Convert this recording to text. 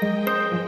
Música